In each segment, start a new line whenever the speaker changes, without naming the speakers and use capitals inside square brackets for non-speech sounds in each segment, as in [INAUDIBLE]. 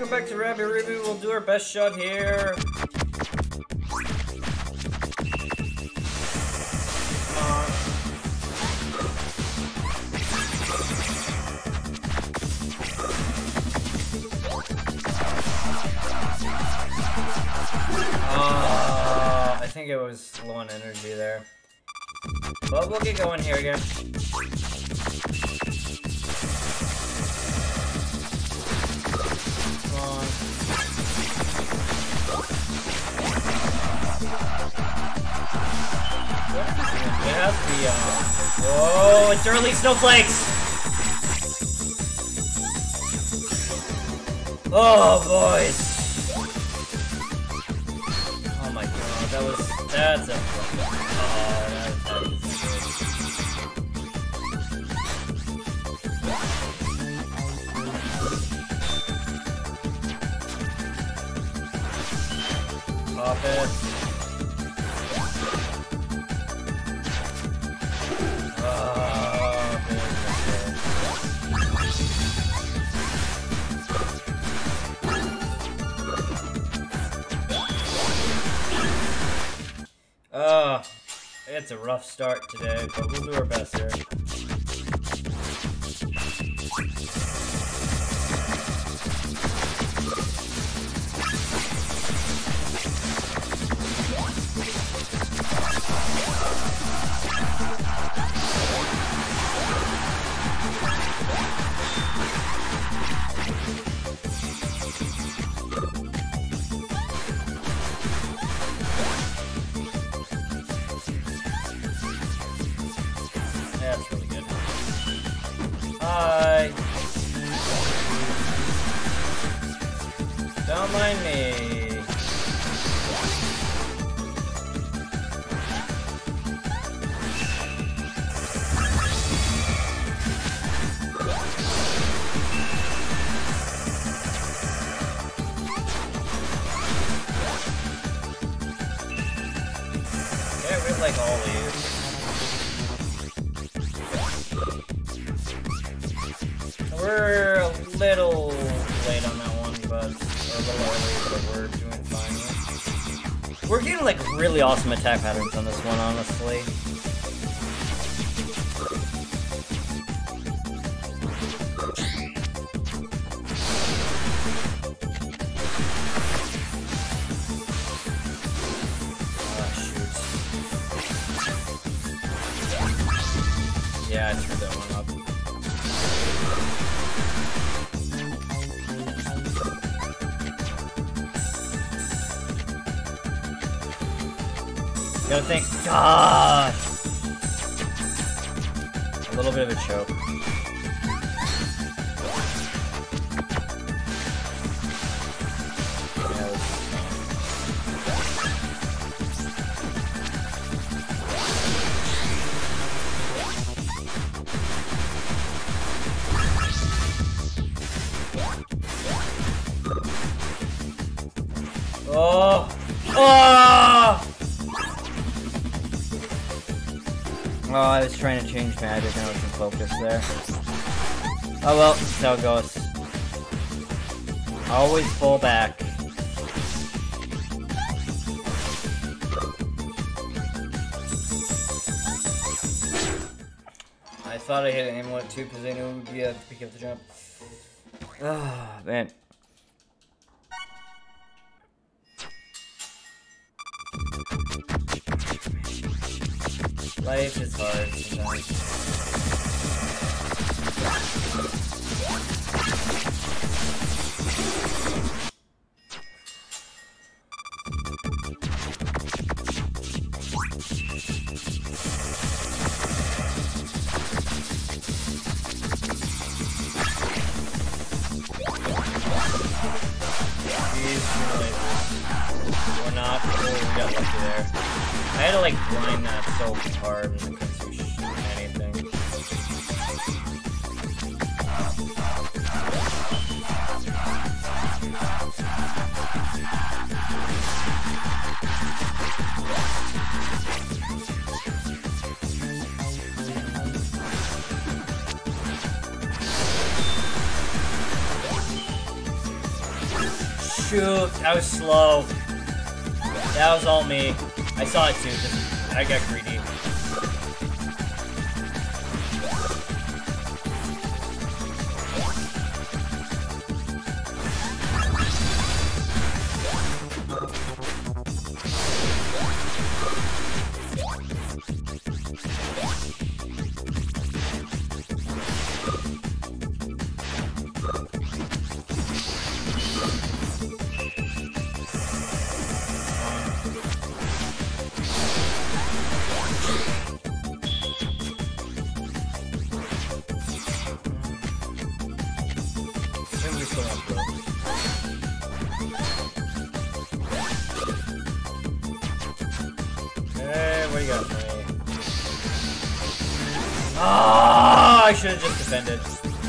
welcome back to Rabi-Ribi. We'll do our best shot here. Uh, I think it was low on energy there. But we'll get going here again. Whoa, it's early snowflakes! Oh, boys! Oh my god, that was... That's a... It. Oh, mistake. Uh, it's a rough start today, but we'll do our best here. Hi. Don't mind me. Like really awesome attack patterns on this one, honestly. Ah. Yeah, I screwed that one up. Gotta think. Gosh! A little bit of a choke. There. Oh well, how it goes. Always pull back. I thought I hit an amulet too because I knew it would be a pick up the jump. Ah, man. Life is hard sometimes. Let's go. Shoot, I was slow. That was all me. I saw it too, just, I got greedy. For me? Oh, I should have just defended.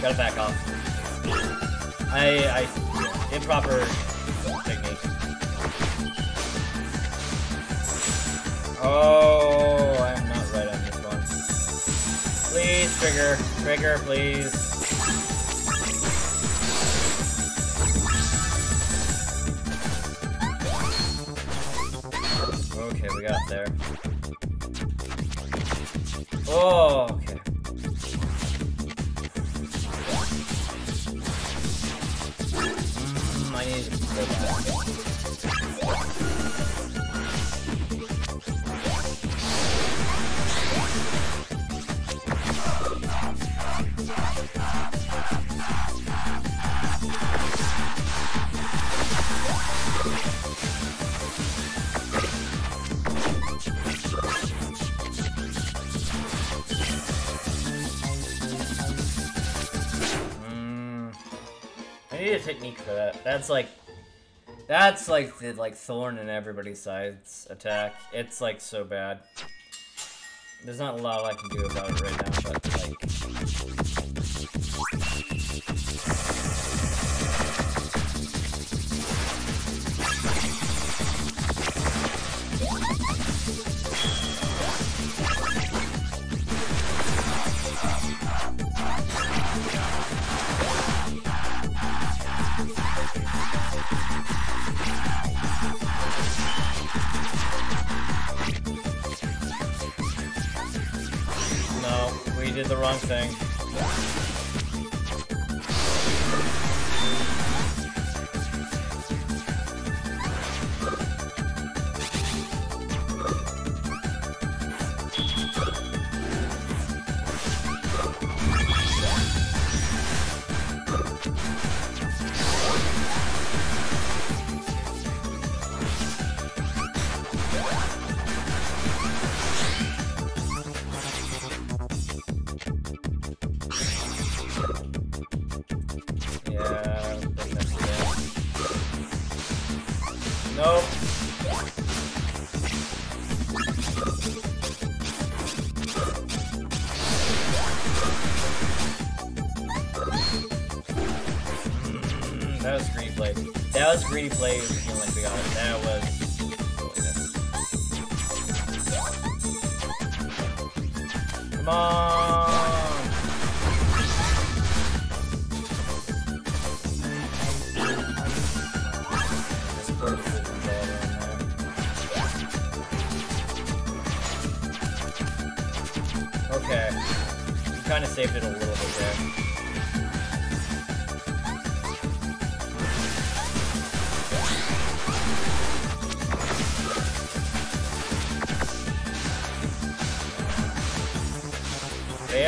Gotta back off. I, I, improper technique. Oh, I'm not right on this one. Please, trigger. Trigger, please. Okay, we got there. Oh, technique for that. That's like, that's like the like thorn in everybody's sides attack. It's like so bad. There's not a lot I can do about it right now, but like, we did the wrong thing. Come on. Okay. We kind of saved it a little bit there.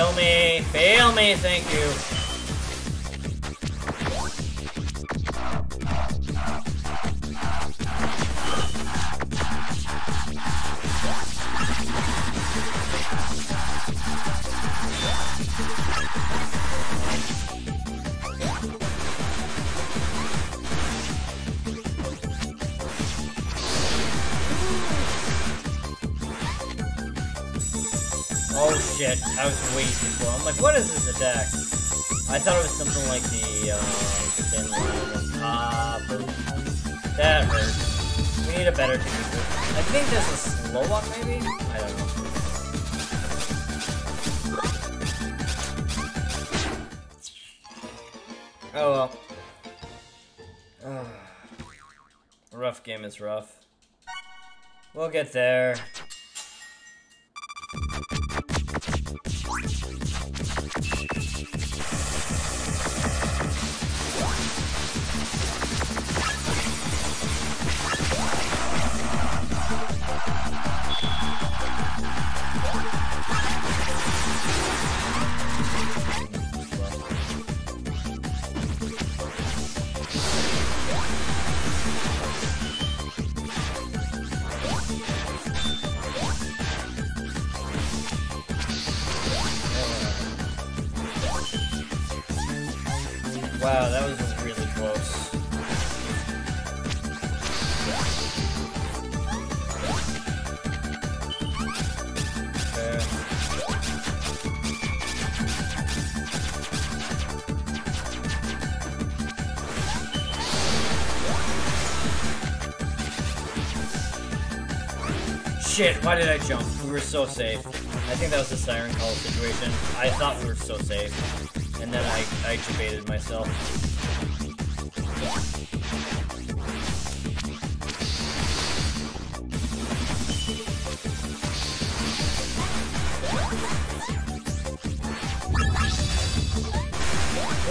Fail me! Fail me, thank you! Shit, I was way too slow. I'm like, what is this attack? I thought it was something like the, uh, That hurt. We need a better technique. I think there's a slow one, maybe? I don't know. Oh well. [SIGHS] rough game is rough. We'll get there. Wow, that was just really close. Shit, why did I jump? We were so safe. I think that was a siren call situation. I thought we were so safe. And then I, I debated myself.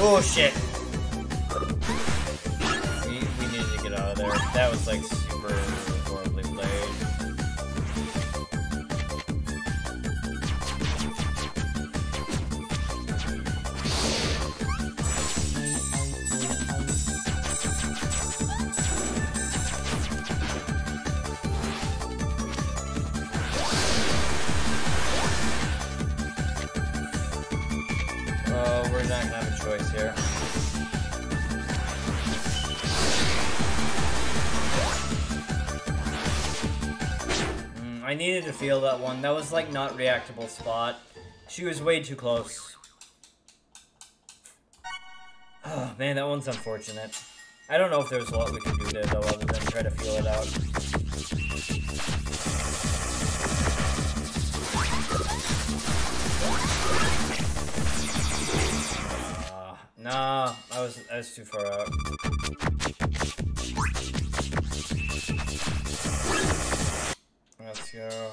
Oh shit! We, we needed to get out of there. That was like needed to feel that one. That was like not reactable spot. She was way too close. Oh man, that one's unfortunate. I don't know if there's a lot we can do there though other than try to feel it out. Uh, nah, I was I was too far out. Go.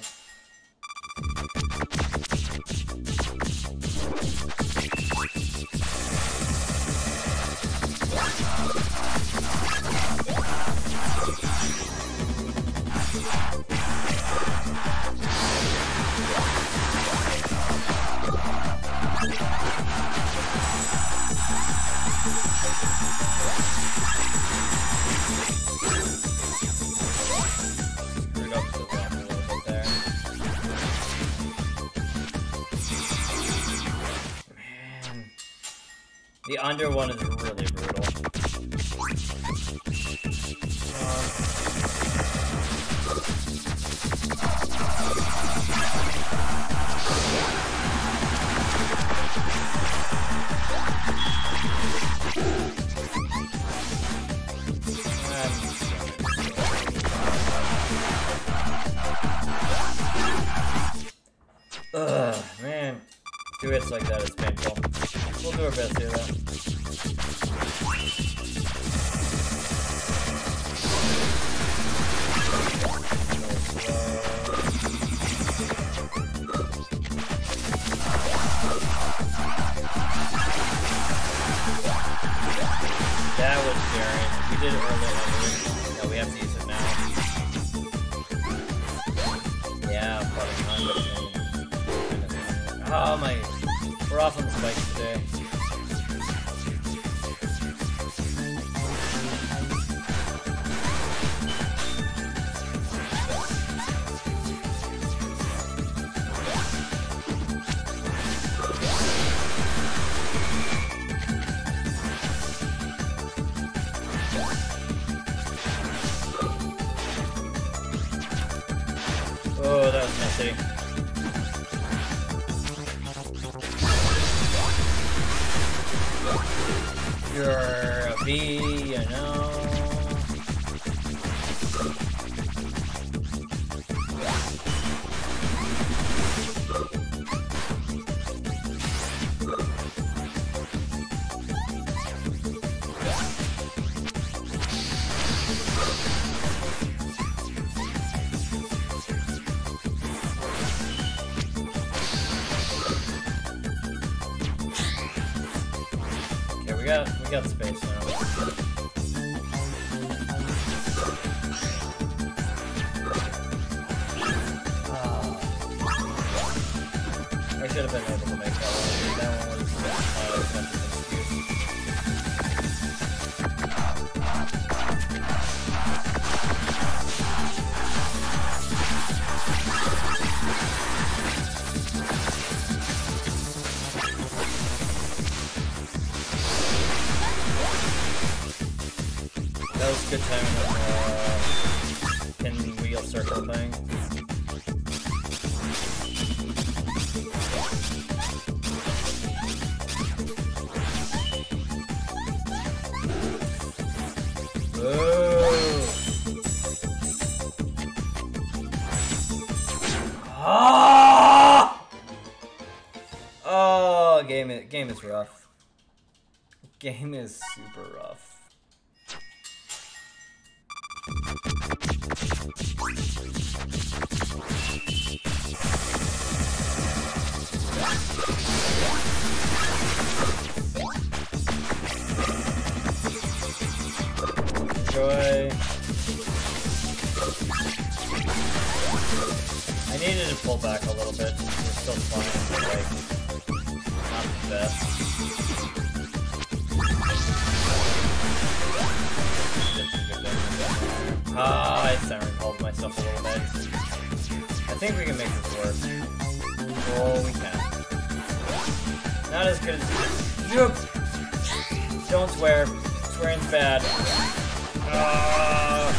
Under one of really I should have been able to game is rough. Game is super rough. Enjoy. I needed to pull back a little bit. We're still fine, best. Ah, I siren myself a little bit. I think we can make this work. Oh, we can. Not as good as you. Don't swear. Swearing's bad. Ah.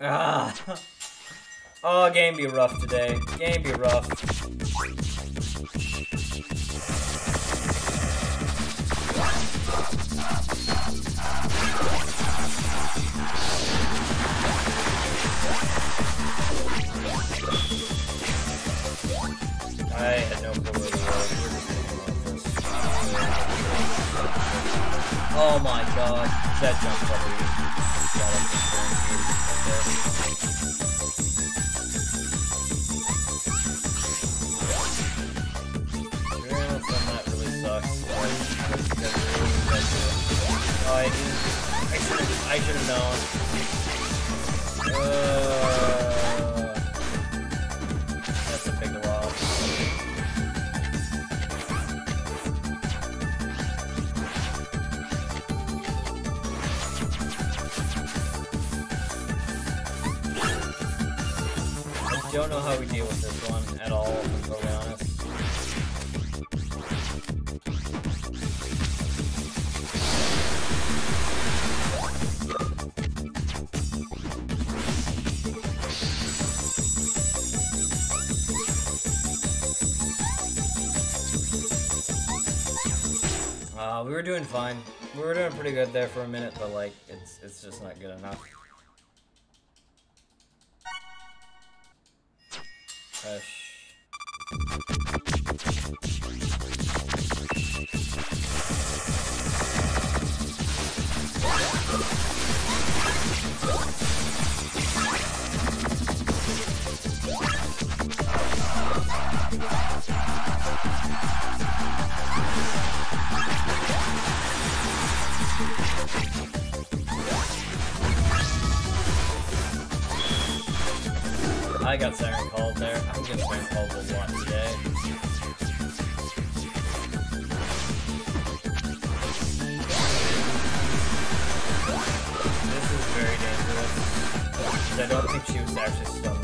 Ah. Oh, game be rough today. Game be rough. I had no clue where. Oh my god. That jump probably were doing fine. We were doing pretty good there for a minute, but like, it's it's just not good enough. I got siren called there. I'm getting siren called a lot today. This is very dangerous. I don't think she was actually still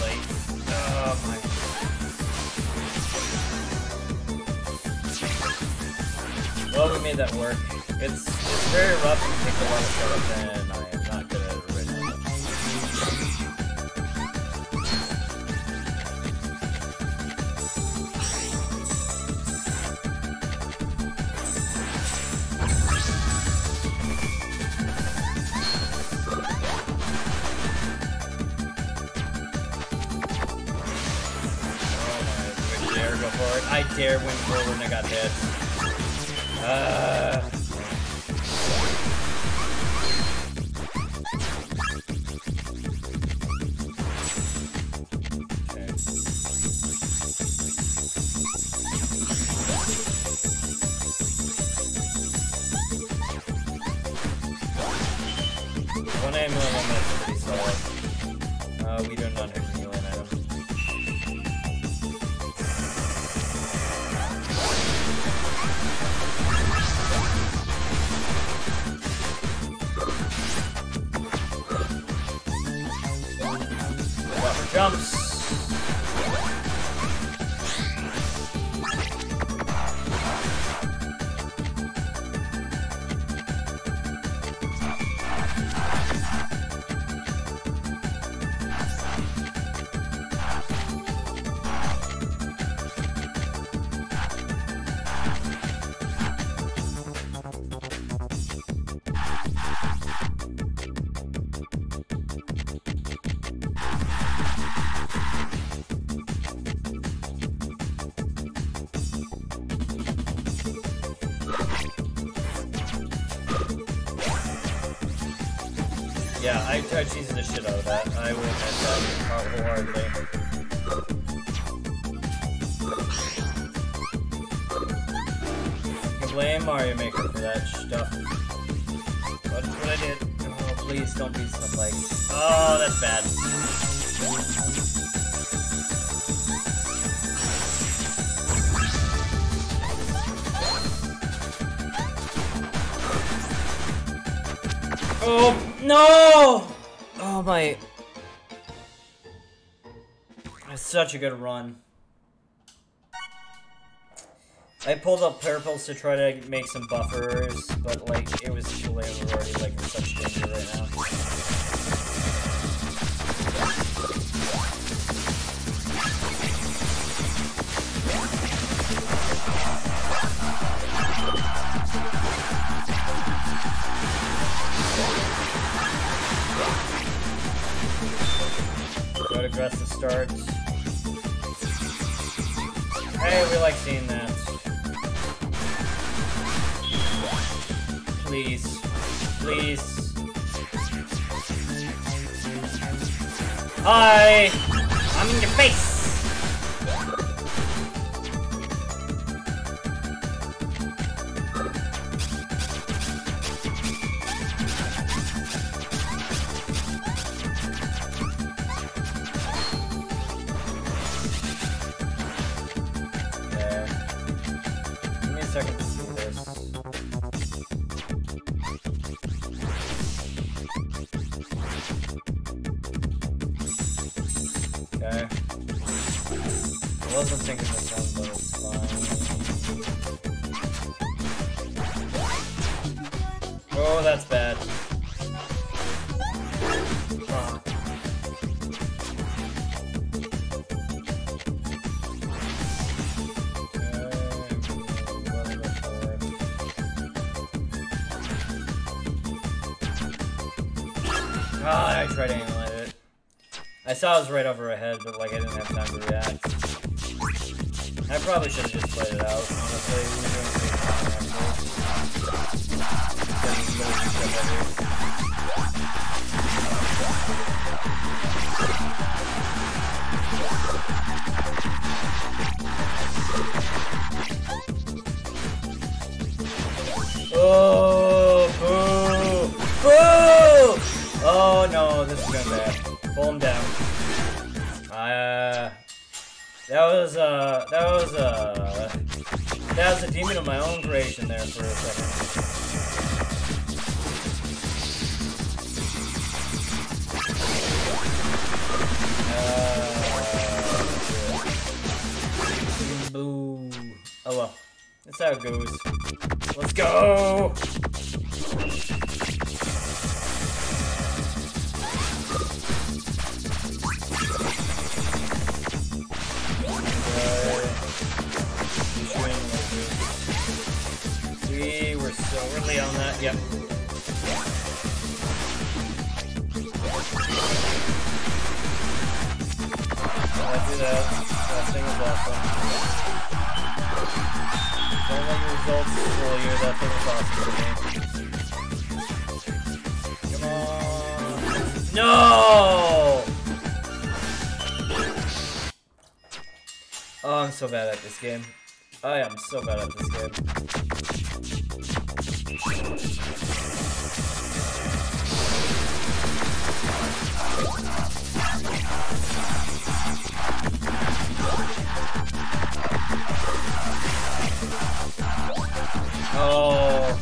Oh my. Well, we made that work. It's, it's very rough and take a lot of setup, Yeah, I, I cheesed the shit out of that. I will admit that wholeheartedly. Blame Mario Maker for that stuff. That's what I did. Oh, please don't be stuff like. Oh, that's bad. Oh no! Oh my. That's such a good run. I pulled up purples to try to make some buffers, but like it was too late. We're already like in such danger right now. Good aggressive starts. Hey, we like seeing that. Please. Please. Hi! I'm in your face! Oh, that's bad. Ah, I tried to emulate it. I saw it was right over her head, but like I didn't have time to react. I probably should have just played it out, honestly. Oh, boo! Boo! Oh no, this is going bad. Pull him down. Uh, uh, uh, that was a demon of my own creation there for a second. Oh well. That's how it goes. Let's go! We were so early on that. Yep. I do that. That thing is awesome. Don't let your results fool you. That thing is awesome. Come on. No! Oh, I'm so bad at this game. I am so bad at this game. Oh,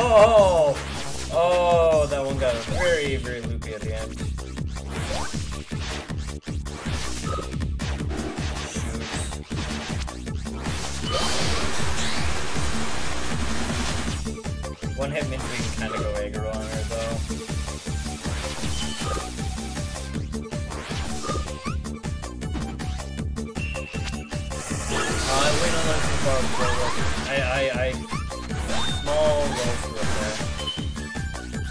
Oh, oh, that one got very, very loopy at the end. One hit means we can kind of go aggro on her, though. Uh, I wait on those too far before I, I, I, small there.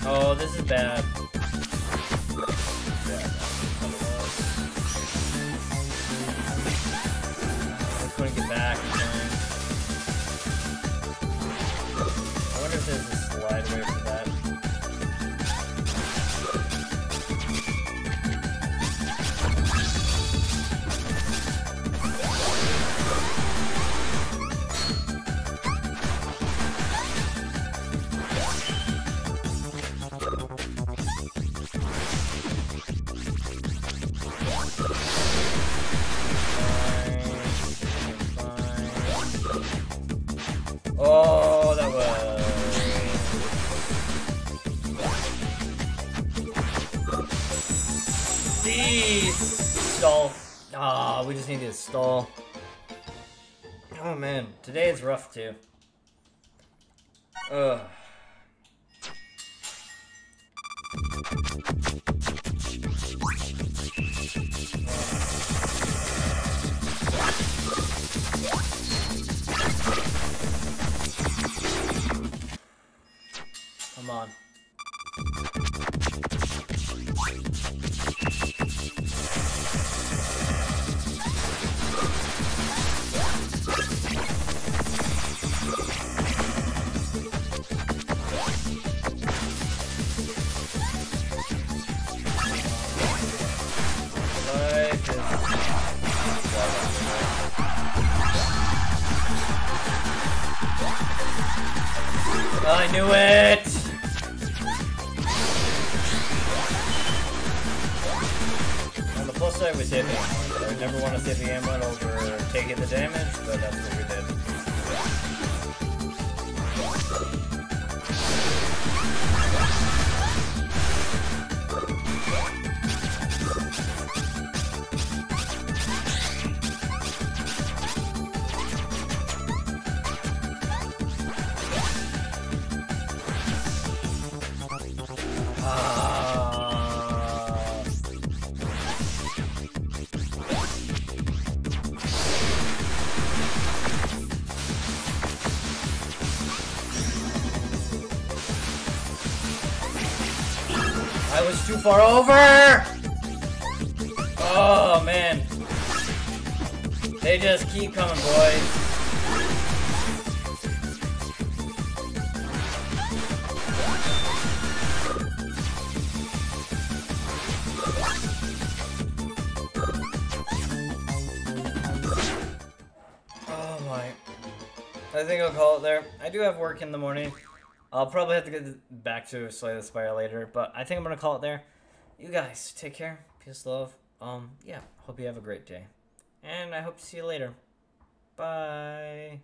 Oh, this is bad. Stall. Oh man, today is rough too. Ugh. Come on. I was too far over! Oh, man. They just keep coming, boys. I do have work in the morning. I'll probably have to get back to Slay the Spire later, but I think I'm gonna call it there. You guys, take care. Peace, love. Um, yeah. Hope you have a great day, and I hope to see you later. Bye.